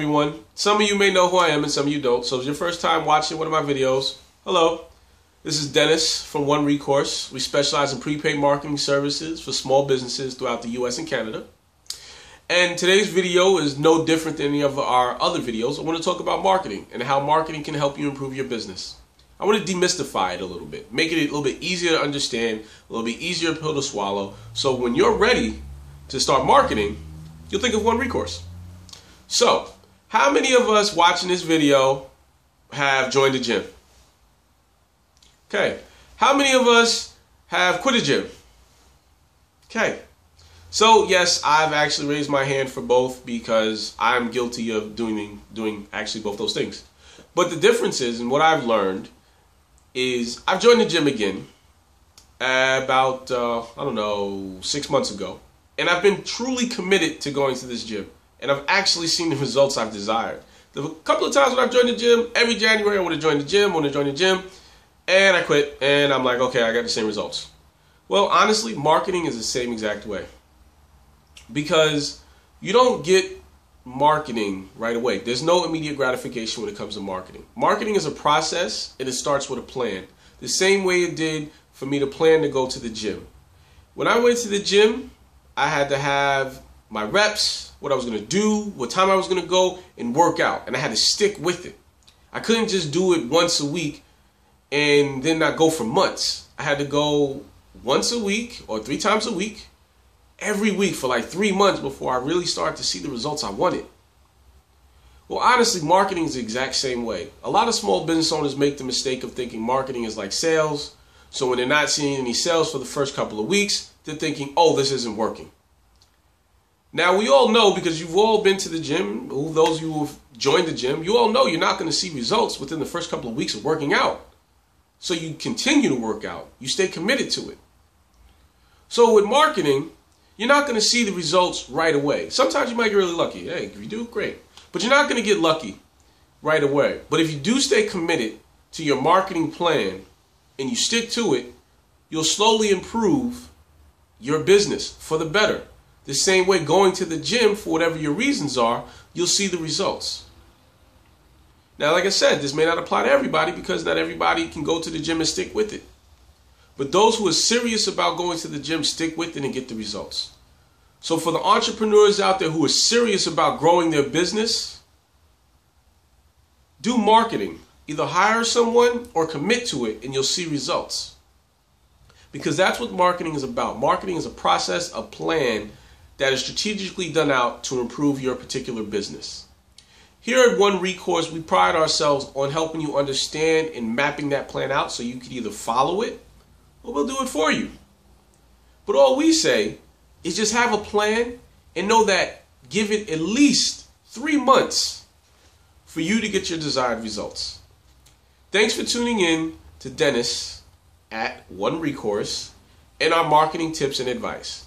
everyone. Some of you may know who I am and some of you don't. So if it's your first time watching one of my videos, hello. This is Dennis from One Recourse. We specialize in prepaid marketing services for small businesses throughout the US and Canada. And today's video is no different than any of our other videos. I want to talk about marketing and how marketing can help you improve your business. I want to demystify it a little bit, make it a little bit easier to understand, a little bit easier pill to swallow. So when you're ready to start marketing, you'll think of One Recourse. So, how many of us watching this video have joined the gym? Okay. How many of us have quit a gym? Okay. So yes, I've actually raised my hand for both because I'm guilty of doing doing actually both those things. But the difference is, and what I've learned is, I've joined the gym again about uh, I don't know six months ago, and I've been truly committed to going to this gym and I've actually seen the results I've desired. The couple of times when I've joined the gym, every January I want to join the gym, want to join the gym, and I quit, and I'm like, okay, I got the same results. Well, honestly, marketing is the same exact way. Because you don't get marketing right away. There's no immediate gratification when it comes to marketing. Marketing is a process and it starts with a plan. The same way it did for me to plan to go to the gym. When I went to the gym, I had to have my reps, what I was going to do, what time I was going to go, and work out. And I had to stick with it. I couldn't just do it once a week and then not go for months. I had to go once a week or three times a week, every week for like three months before I really started to see the results I wanted. Well, honestly, marketing is the exact same way. A lot of small business owners make the mistake of thinking marketing is like sales. So when they're not seeing any sales for the first couple of weeks, they're thinking, oh, this isn't working. Now we all know because you've all been to the gym, those who have joined the gym, you all know you're not going to see results within the first couple of weeks of working out. So you continue to work out. You stay committed to it. So with marketing, you're not going to see the results right away. Sometimes you might get really lucky. Hey, if you do, great. But you're not going to get lucky right away. But if you do stay committed to your marketing plan and you stick to it, you'll slowly improve your business for the better. The same way going to the gym for whatever your reasons are, you'll see the results. Now, like I said, this may not apply to everybody because not everybody can go to the gym and stick with it. But those who are serious about going to the gym stick with it and get the results. So for the entrepreneurs out there who are serious about growing their business, do marketing. Either hire someone or commit to it and you'll see results. Because that's what marketing is about. Marketing is a process, a plan that is strategically done out to improve your particular business. Here at One Recourse, we pride ourselves on helping you understand and mapping that plan out so you can either follow it or we'll do it for you. But all we say is just have a plan and know that give it at least three months for you to get your desired results. Thanks for tuning in to Dennis at One Recourse and our marketing tips and advice.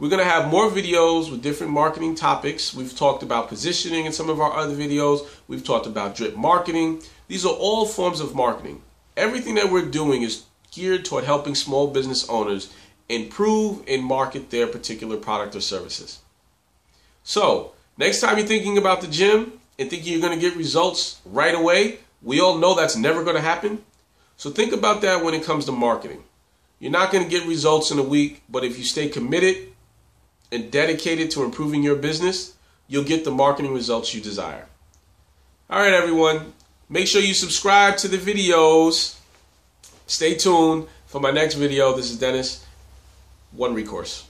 We're going to have more videos with different marketing topics. We've talked about positioning in some of our other videos. We've talked about drip marketing. These are all forms of marketing. Everything that we're doing is geared toward helping small business owners improve and market their particular product or services. So, next time you're thinking about the gym and thinking you're going to get results right away, we all know that's never going to happen. So think about that when it comes to marketing. You're not going to get results in a week, but if you stay committed and dedicated to improving your business, you'll get the marketing results you desire. All right, everyone. Make sure you subscribe to the videos. Stay tuned for my next video. This is Dennis, One Recourse.